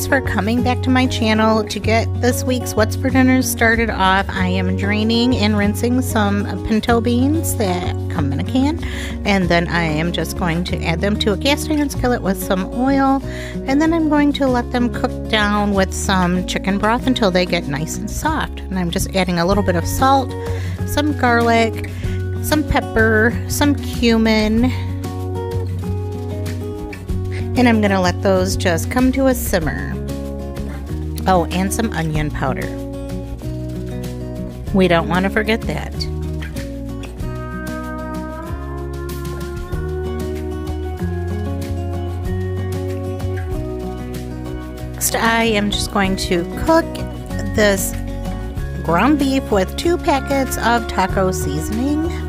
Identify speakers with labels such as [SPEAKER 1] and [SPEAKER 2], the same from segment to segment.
[SPEAKER 1] thanks for coming back to my channel. To get this week's What's for Dinner started off, I am draining and rinsing some pinto beans that come in a can. And then I am just going to add them to a cast iron skillet with some oil. And then I'm going to let them cook down with some chicken broth until they get nice and soft. And I'm just adding a little bit of salt, some garlic, some pepper, some cumin, and I'm going to let those just come to a simmer. Oh, and some onion powder. We don't want to forget that. Next, I am just going to cook this ground beef with two packets of taco seasoning.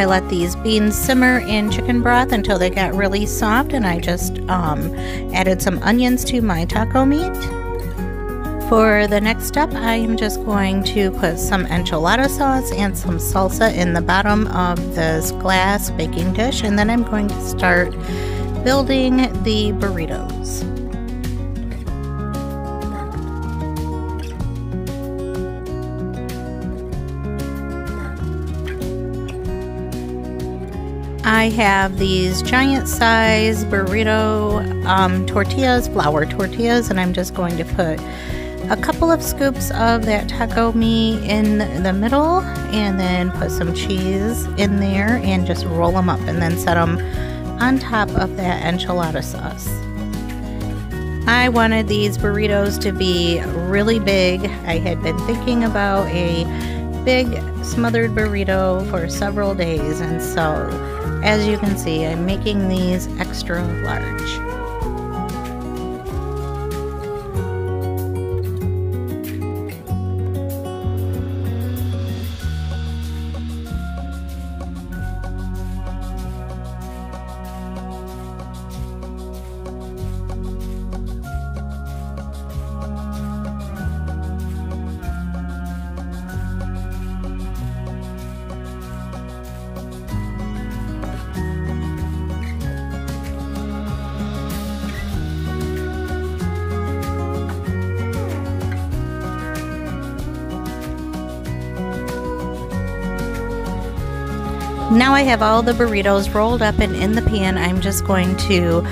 [SPEAKER 1] I let these beans simmer in chicken broth until they got really soft and I just um, added some onions to my taco meat. For the next step, I am just going to put some enchilada sauce and some salsa in the bottom of this glass baking dish and then I'm going to start building the burritos. I have these giant size burrito um, tortillas, flour tortillas, and I'm just going to put a couple of scoops of that taco meat in the middle and then put some cheese in there and just roll them up and then set them on top of that enchilada sauce. I wanted these burritos to be really big. I had been thinking about a big smothered burrito for several days and so as you can see, I'm making these extra large. Now I have all the burritos rolled up and in the pan, I'm just going to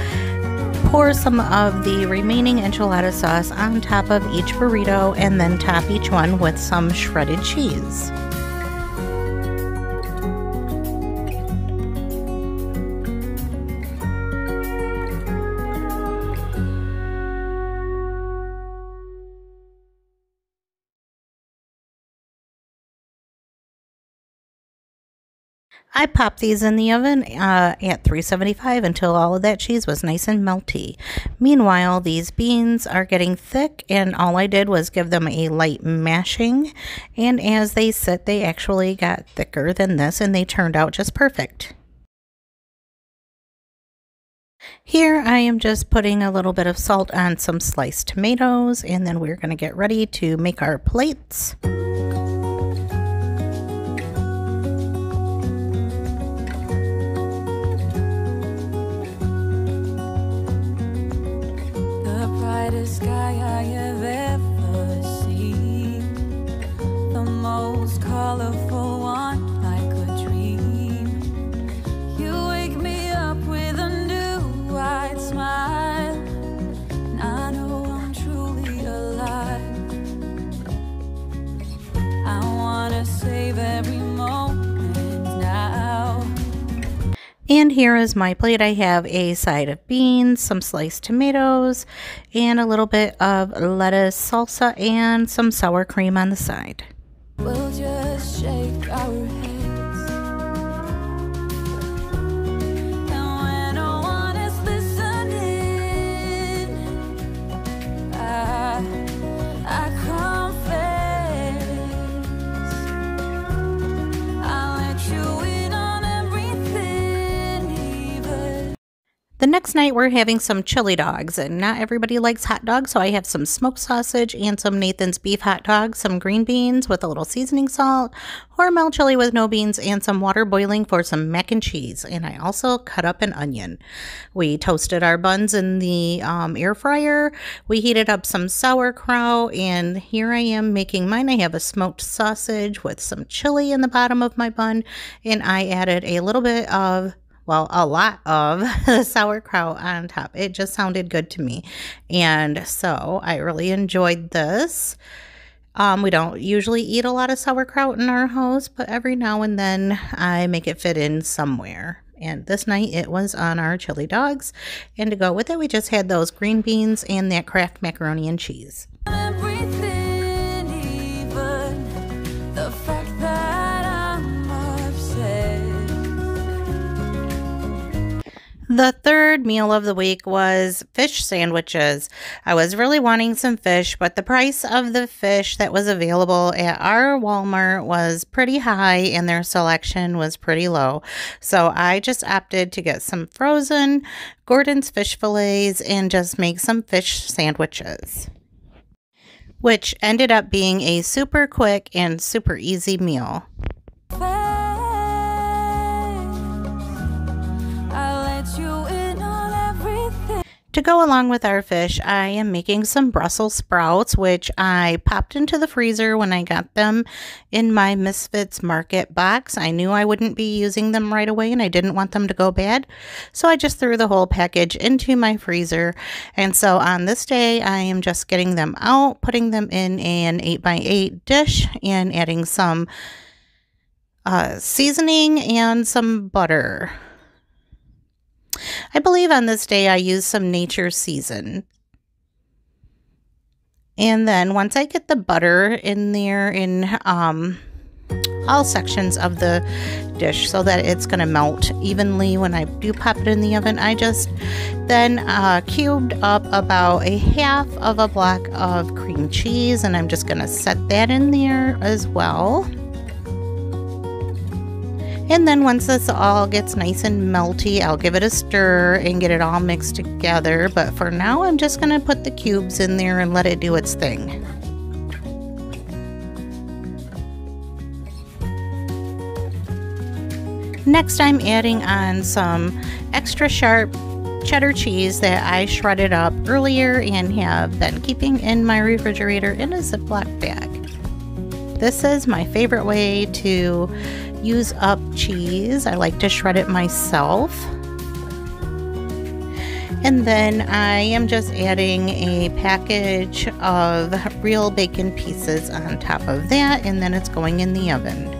[SPEAKER 1] pour some of the remaining enchilada sauce on top of each burrito and then top each one with some shredded cheese. I popped these in the oven uh, at 375 until all of that cheese was nice and melty. Meanwhile, these beans are getting thick and all I did was give them a light mashing and as they sit they actually got thicker than this and they turned out just perfect. Here I am just putting a little bit of salt on some sliced tomatoes and then we're going to get ready to make our plates. And here is my plate. I have a side of beans, some sliced tomatoes, and a little bit of lettuce, salsa, and some sour cream on the side. We'll The next night, we're having some chili dogs, and not everybody likes hot dogs, so I have some smoked sausage and some Nathan's beef hot dogs, some green beans with a little seasoning salt, Hormel chili with no beans, and some water boiling for some mac and cheese. And I also cut up an onion. We toasted our buns in the um, air fryer. We heated up some sauerkraut, and here I am making mine. I have a smoked sausage with some chili in the bottom of my bun, and I added a little bit of well, a lot of sauerkraut on top. It just sounded good to me. And so I really enjoyed this. Um, we don't usually eat a lot of sauerkraut in our house, but every now and then I make it fit in somewhere. And this night it was on our chili dogs. And to go with it, we just had those green beans and that Kraft macaroni and cheese. The third meal of the week was fish sandwiches. I was really wanting some fish, but the price of the fish that was available at our Walmart was pretty high and their selection was pretty low. So I just opted to get some frozen Gorton's fish fillets and just make some fish sandwiches, which ended up being a super quick and super easy meal. Go along with our fish, I am making some Brussels sprouts, which I popped into the freezer when I got them in my Misfits Market box. I knew I wouldn't be using them right away and I didn't want them to go bad. So I just threw the whole package into my freezer. And so on this day, I am just getting them out, putting them in an 8x8 dish and adding some uh, seasoning and some butter. I believe on this day I used some Nature Season. And then once I get the butter in there in um, all sections of the dish so that it's going to melt evenly when I do pop it in the oven, I just then uh, cubed up about a half of a block of cream cheese and I'm just going to set that in there as well. And then once this all gets nice and melty, I'll give it a stir and get it all mixed together. But for now, I'm just going to put the cubes in there and let it do its thing. Next, I'm adding on some extra sharp cheddar cheese that I shredded up earlier and have been keeping in my refrigerator in a Ziploc bag. This is my favorite way to use up cheese. I like to shred it myself. And then I am just adding a package of real bacon pieces on top of that, and then it's going in the oven.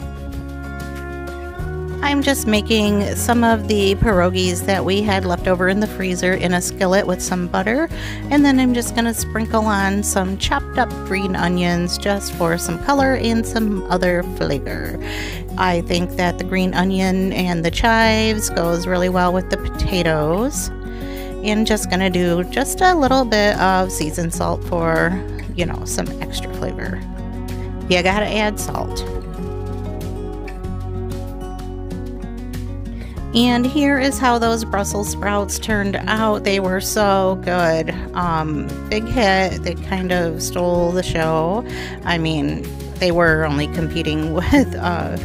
[SPEAKER 1] I'm just making some of the pierogies that we had left over in the freezer in a skillet with some butter. And then I'm just going to sprinkle on some chopped up green onions just for some color and some other flavor. I think that the green onion and the chives goes really well with the potatoes. And just going to do just a little bit of seasoned salt for, you know, some extra flavor. You got to add salt. And here is how those Brussels sprouts turned out. They were so good. Um, big hit. They kind of stole the show. I mean, they were only competing with uh,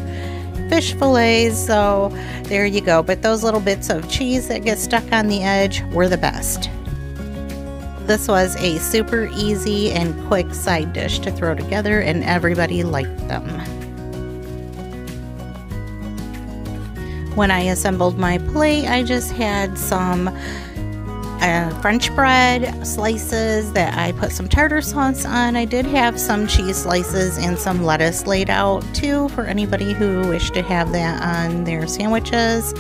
[SPEAKER 1] fish fillets, so there you go. But those little bits of cheese that get stuck on the edge were the best. This was a super easy and quick side dish to throw together, and everybody liked them. When I assembled my plate, I just had some uh, French bread slices that I put some tartar sauce on. I did have some cheese slices and some lettuce laid out too for anybody who wished to have that on their sandwiches.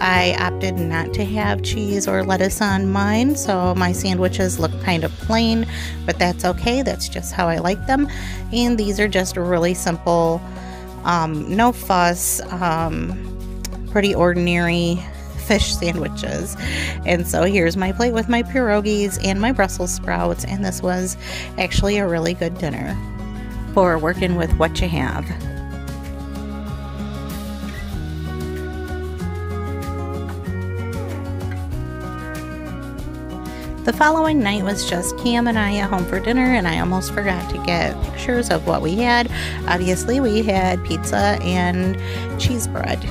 [SPEAKER 1] I opted not to have cheese or lettuce on mine, so my sandwiches look kind of plain, but that's okay. That's just how I like them. And these are just really simple, um, no fuss. Um, pretty ordinary fish sandwiches. And so here's my plate with my pierogies and my Brussels sprouts. And this was actually a really good dinner for working with what you have. The following night was just Cam and I at home for dinner, and I almost forgot to get pictures of what we had. Obviously, we had pizza and cheese bread.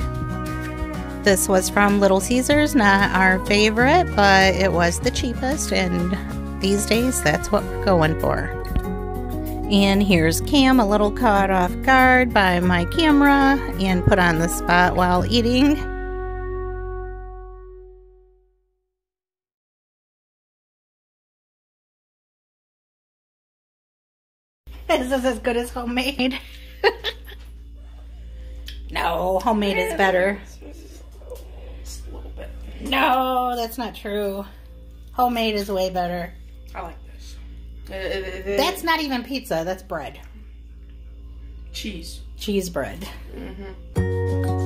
[SPEAKER 1] This was from Little Caesars, not our favorite, but it was the cheapest, and these days that's what we're going for. And here's Cam, a little caught off guard by my camera and put on the spot while eating. This is as good as homemade. no, homemade is better. No, that's not true. Homemade is way better.
[SPEAKER 2] I like this.
[SPEAKER 1] That's not even pizza, that's bread.
[SPEAKER 2] cheese.
[SPEAKER 1] Cheese bread. Mm-hmm.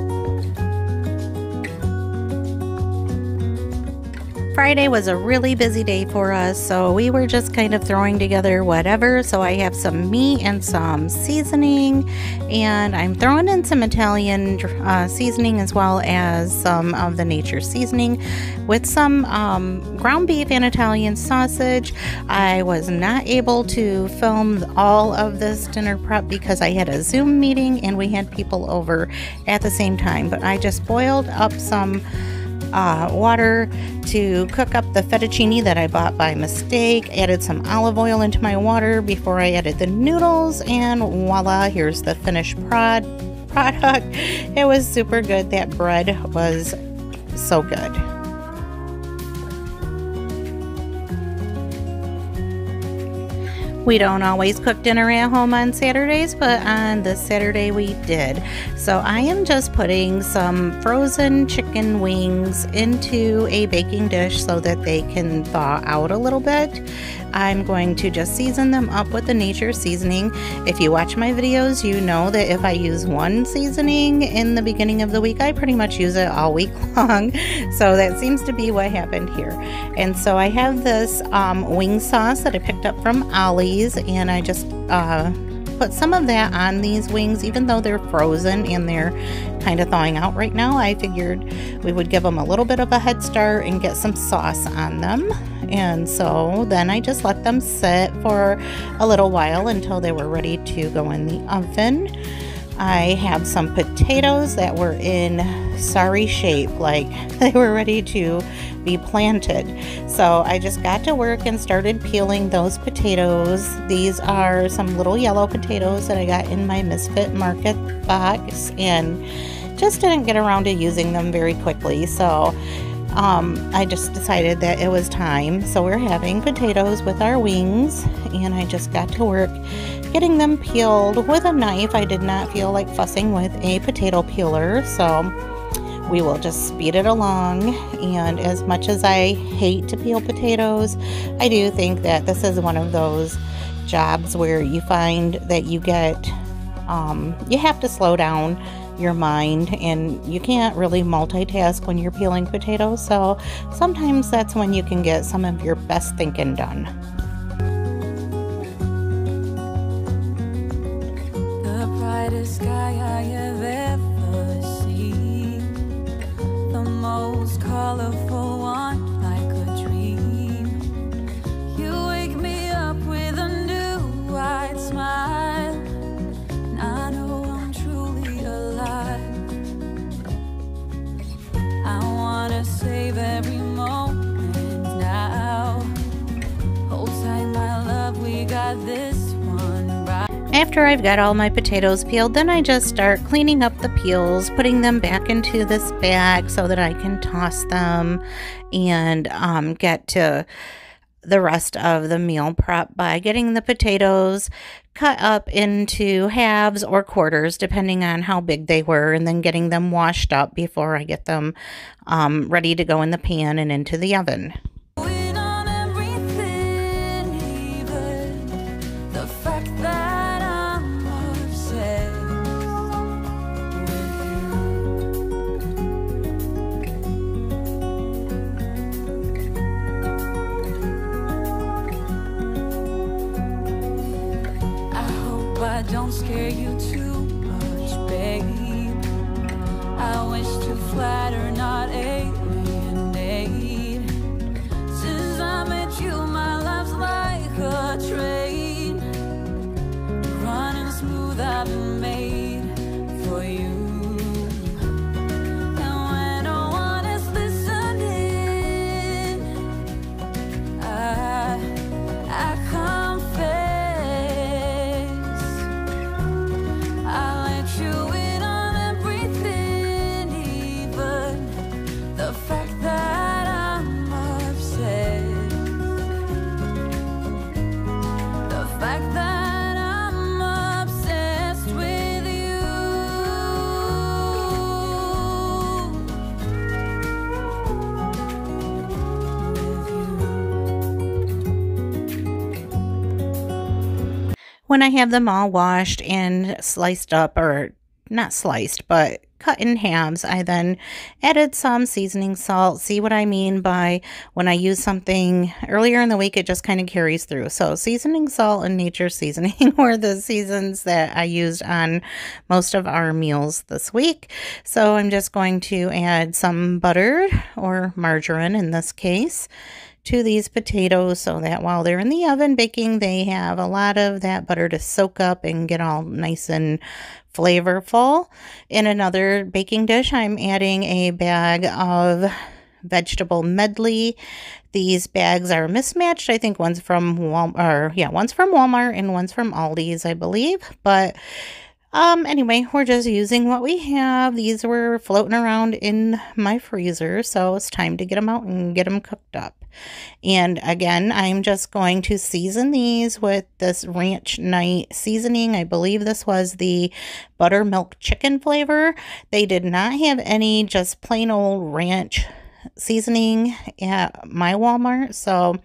[SPEAKER 1] Friday was a really busy day for us, so we were just kind of throwing together whatever. So I have some meat and some seasoning, and I'm throwing in some Italian uh, seasoning as well as some of the nature seasoning with some um, ground beef and Italian sausage. I was not able to film all of this dinner prep because I had a Zoom meeting and we had people over at the same time, but I just boiled up some uh, water to cook up the fettuccine that I bought by mistake. Added some olive oil into my water before I added the noodles, and voila, here's the finished prod product. It was super good. That bread was so good. We don't always cook dinner at home on Saturdays, but on this Saturday we did. So I am just putting some frozen chicken wings into a baking dish so that they can thaw out a little bit. I'm going to just season them up with the nature seasoning. If you watch my videos, you know that if I use one seasoning in the beginning of the week, I pretty much use it all week long. So that seems to be what happened here. And so I have this um, wing sauce that I picked up from Ollie's, and I just uh, put some of that on these wings, even though they're frozen and they're kind of thawing out right now. I figured we would give them a little bit of a head start and get some sauce on them. And so then I just let them sit for a little while until they were ready to go in the oven. I have some potatoes that were in sorry shape, like they were ready to be planted. So I just got to work and started peeling those potatoes. These are some little yellow potatoes that I got in my Misfit Market box and just didn't get around to using them very quickly. So um, I just decided that it was time. So we're having potatoes with our wings, and I just got to work getting them peeled with a knife. I did not feel like fussing with a potato peeler, so we will just speed it along. And as much as I hate to peel potatoes, I do think that this is one of those jobs where you find that you get, um, you have to slow down your mind and you can't really multitask when you're peeling potatoes. So sometimes that's when you can get some of your best thinking done.
[SPEAKER 3] The brightest sky I have ever most colorful one like a dream. You wake me up with a new white smile.
[SPEAKER 1] After I've got all my potatoes peeled, then I just start cleaning up the peels, putting them back into this bag so that I can toss them and um, get to the rest of the meal prep by getting the potatoes cut up into halves or quarters, depending on how big they were, and then getting them washed up before I get them um, ready to go in the pan and into the oven.
[SPEAKER 3] Hope I don't scare you too much, babe. I wish to flatter, not alienate.
[SPEAKER 1] When I have them all washed and sliced up, or not sliced, but cut in halves. I then added some seasoning salt. See what I mean by when I use something earlier in the week, it just kind of carries through. So seasoning salt and nature seasoning were the seasons that I used on most of our meals this week. So I'm just going to add some butter or margarine in this case to these potatoes so that while they're in the oven baking, they have a lot of that butter to soak up and get all nice and flavorful. In another baking dish, I'm adding a bag of vegetable medley. These bags are mismatched. I think one's from Walmart, yeah, one's from Walmart and one's from Aldi's, I believe. But um, anyway, we're just using what we have. These were floating around in my freezer, so it's time to get them out and get them cooked up. And again, I'm just going to season these with this Ranch Night seasoning. I believe this was the buttermilk chicken flavor. They did not have any just plain old ranch seasoning at my Walmart, so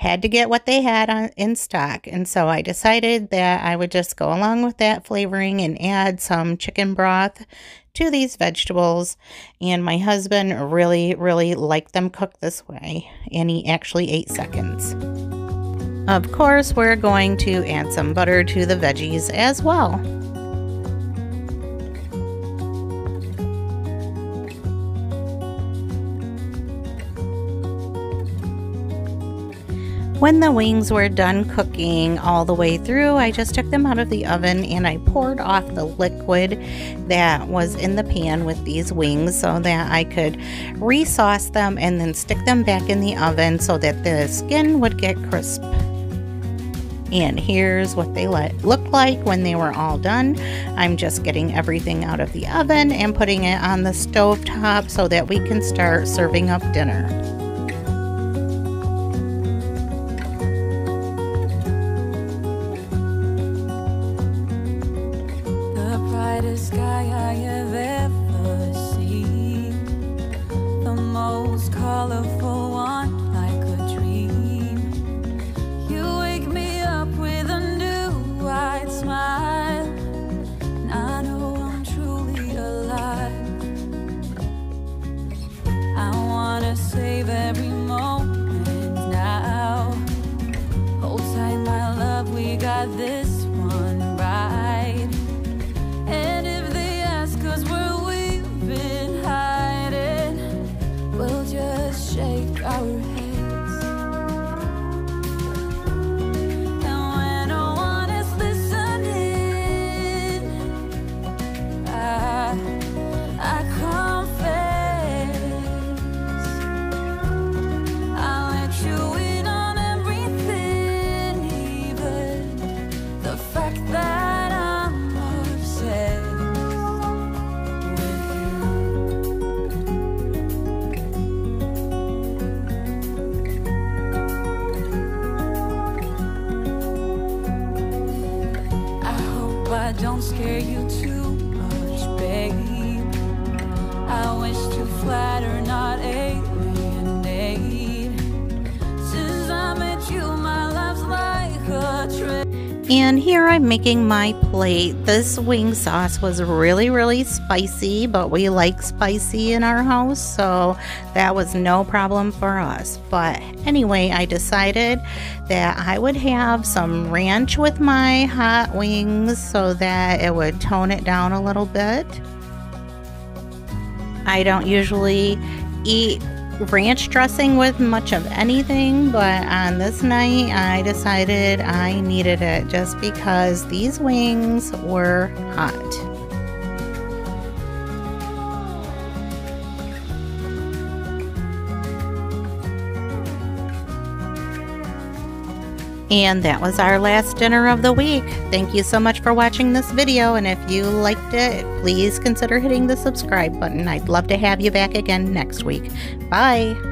[SPEAKER 1] had to get what they had on, in stock. And so I decided that I would just go along with that flavoring and add some chicken broth to these vegetables. And my husband really, really liked them cooked this way. And he actually ate seconds. Of course, we're going to add some butter to the veggies as well. When the wings were done cooking all the way through, I just took them out of the oven and I poured off the liquid that was in the pan with these wings so that I could resauce them and then stick them back in the oven so that the skin would get crisp. And here's what they let, look like when they were all done. I'm just getting everything out of the oven and putting it on the stove top so that we can start serving up dinner.
[SPEAKER 3] Don't scare you too much, babe. I wish to flatter, not alienate.
[SPEAKER 1] And here I'm making my plate. This wing sauce was really, really spicy, but we like spicy in our house, so that was no problem for us. But anyway, I decided that I would have some ranch with my hot wings so that it would tone it down a little bit. I don't usually eat ranch dressing with much of anything, but on this night I decided I needed it just because these wings were hot. And that was our last dinner of the week. Thank you so much for watching this video, and if you liked it, please consider hitting the subscribe button. I'd love to have you back again next week. Bye!